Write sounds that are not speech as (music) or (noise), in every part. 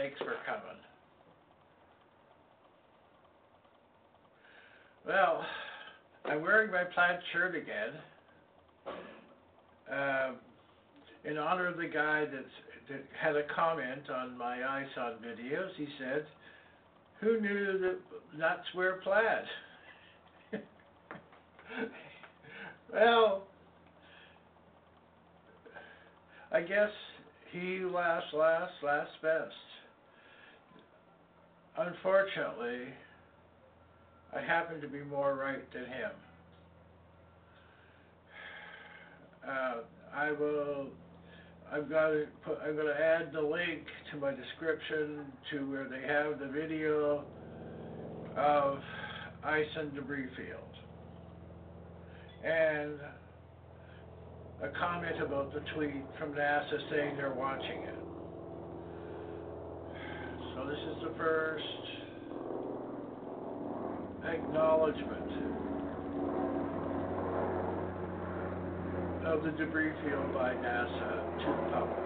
thanks for coming. Well, I'm wearing my plaid shirt again. Um, in honor of the guy that had a comment on my ISON videos, he said, who knew that nuts wear plaid? (laughs) well, I guess he laughs last, laughs best. Unfortunately, I happen to be more right than him. Uh, I will. I've got to put. I'm going to add the link to my description to where they have the video of Ison debris field and a comment about the tweet from NASA saying they're watching it. So this is the first acknowledgement of the debris field by NASA to the public.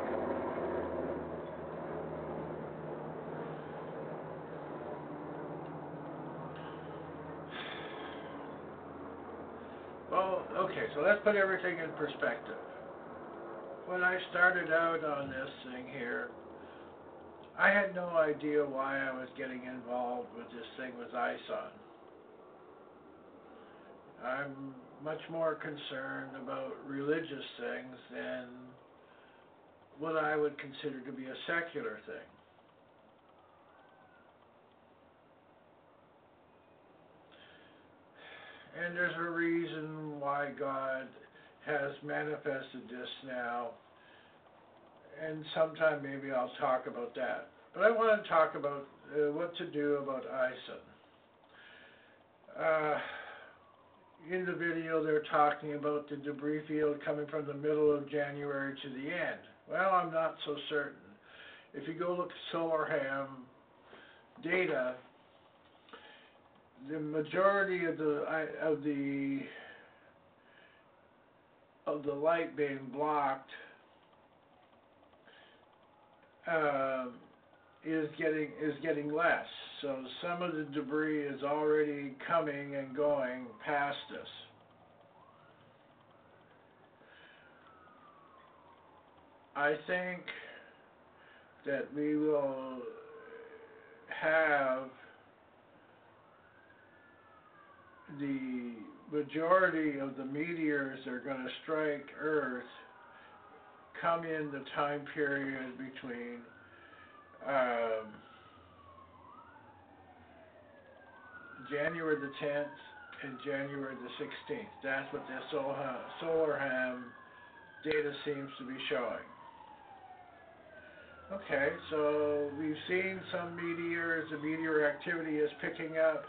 Well, okay, so let's put everything in perspective. When I started out on this thing here, I had no idea why I was getting involved with this thing with ISON. I'm much more concerned about religious things than what I would consider to be a secular thing. And there's a reason why God has manifested this now. And sometime maybe I'll talk about that. But I want to talk about uh, what to do about ISON. Uh, in the video, they're talking about the debris field coming from the middle of January to the end. Well, I'm not so certain. If you go look at SolarHam data, the majority of the of the of the light being blocked uh, is getting is getting less. So some of the debris is already coming and going past us. I think that we will have the majority of the meteors are going to strike Earth come in the time period between um, January the 10th and January the 16th. That's what the Solar, SolarHam data seems to be showing. Okay, so we've seen some meteors, the meteor activity is picking up.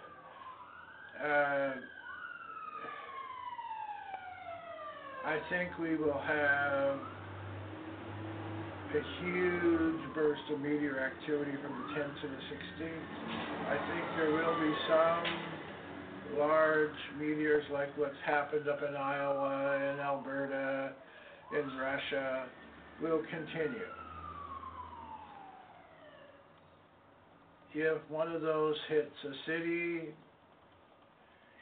Uh, I think we will have a huge burst of meteor activity from the 10th to the 16th. I think there will be some large meteors like what's happened up in Iowa, in Alberta, in Russia, will continue. If one of those hits a city,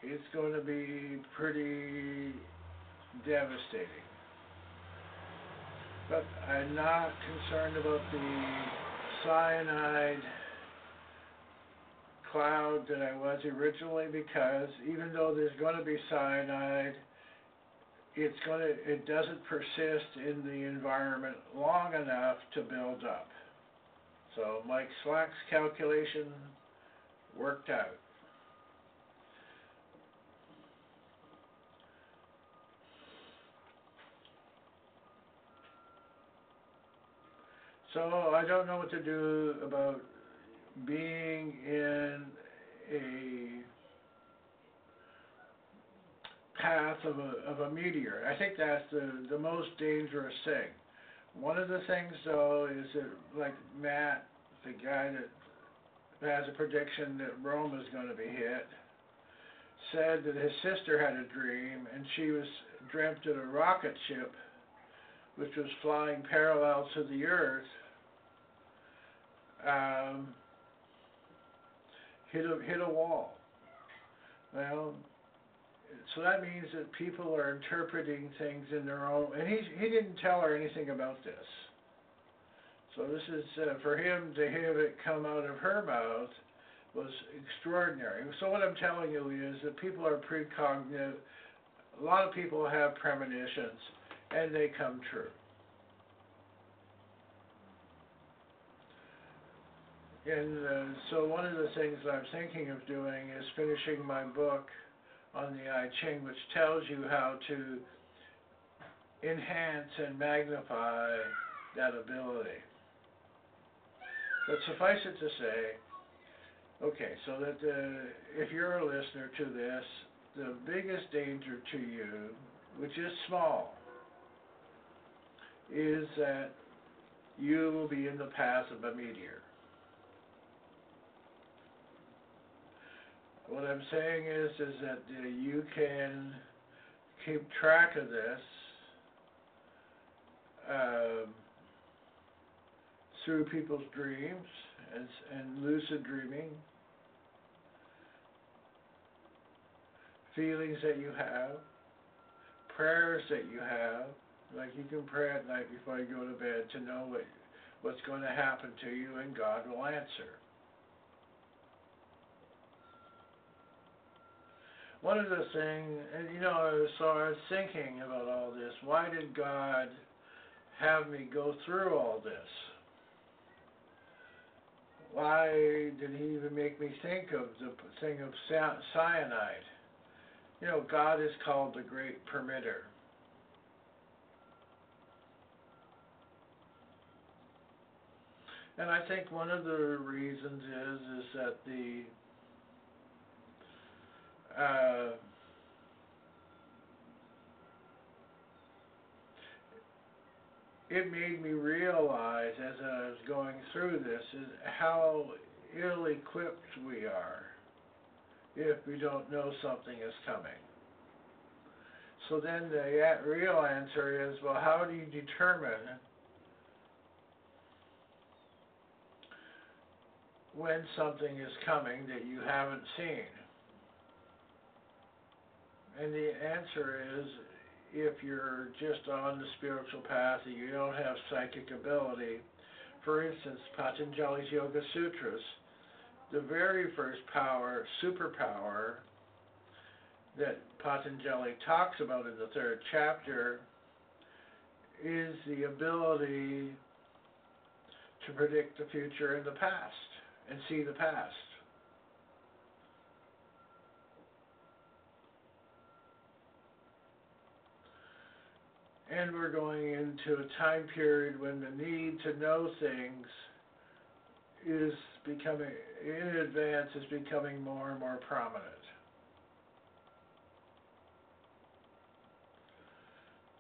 it's going to be pretty devastating. But I'm not concerned about the cyanide cloud that I was originally because even though there's going to be cyanide, it's going to it doesn't persist in the environment long enough to build up. So Mike Slack's calculation worked out. So I don't know what to do about being in a path of a, of a meteor. I think that's the, the most dangerous thing. One of the things, though, is that, like Matt, the guy that has a prediction that Rome is going to be hit, said that his sister had a dream, and she was dreamt of a rocket ship, which was flying parallel to the Earth, um, hit a hit a wall. Well, so that means that people are interpreting things in their own. And he he didn't tell her anything about this. So this is uh, for him to have it come out of her mouth was extraordinary. So what I'm telling you is that people are precognitive. A lot of people have premonitions, and they come true. And uh, so one of the things I'm thinking of doing is finishing my book on the I Ching, which tells you how to enhance and magnify that ability. But suffice it to say, okay, so that uh, if you're a listener to this, the biggest danger to you, which is small, is that you will be in the path of a meteor. What I'm saying is, is that uh, you can keep track of this um, through people's dreams and, and lucid dreaming, feelings that you have, prayers that you have. Like you can pray at night before you go to bed to know what what's going to happen to you, and God will answer. One of the things, you know, so I was thinking about all this. Why did God have me go through all this? Why did He even make me think of the thing of cyanide? You know, God is called the great permitter. And I think one of the reasons is is that the uh, it made me realize as I was going through this is how ill equipped we are if we don't know something is coming. So then the real answer is well, how do you determine when something is coming that you haven't seen? And the answer is if you're just on the spiritual path and you don't have psychic ability, for instance, Patanjali's Yoga Sutras, the very first power, superpower, that Patanjali talks about in the third chapter is the ability to predict the future and the past and see the past. And we're going into a time period when the need to know things is becoming, in advance, is becoming more and more prominent.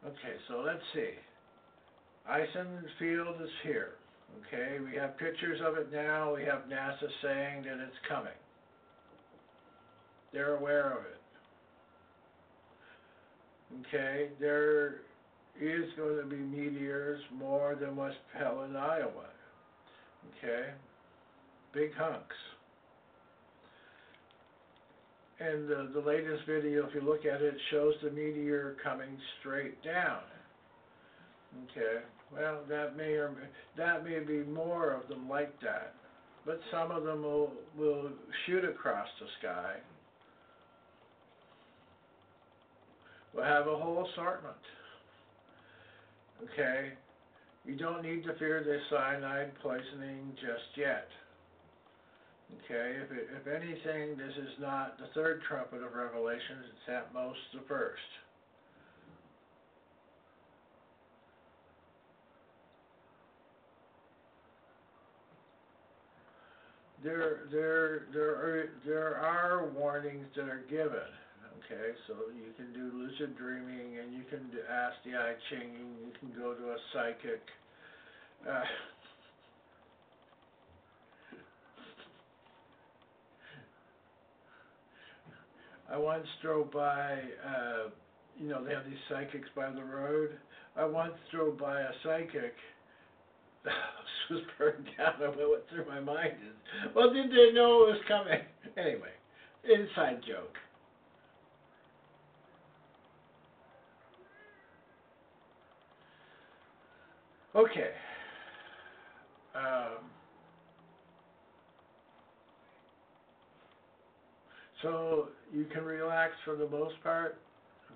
Okay, so let's see. ISON field is here. Okay, we have pictures of it now. We have NASA saying that it's coming. They're aware of it. Okay, they're is going to be meteors more than West Helen, Iowa. Okay? Big hunks. And the, the latest video, if you look at it, shows the meteor coming straight down. Okay, well, that may or may, that may be more of them like that, but some of them will will shoot across the sky. We'll have a whole assortment. Okay? You don't need to fear the cyanide poisoning just yet. Okay? If, it, if anything, this is not the third trumpet of Revelation, it's at most the first. There, there, there are, there are warnings that are given. Okay, so you can do lucid dreaming, and you can ask the I Ching, you can go to a psychic. Uh, I once drove by, uh, you know, they have these psychics by the road. I once drove by a psychic (laughs) the house was burned down, and what went through my mind is, well, did they know it was coming? (laughs) Anyway, inside joke. Okay. Um, so you can relax for the most part.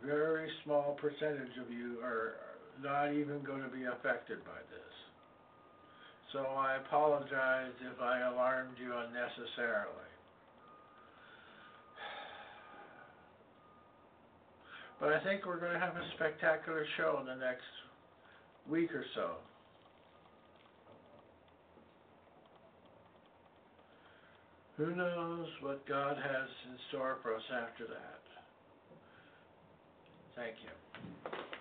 A very small percentage of you are not even going to be affected by this. So I apologize if I alarmed you unnecessarily. But I think we're going to have a spectacular show in the next week or so. Who knows what God has in store for us after that? Thank you.